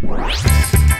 Música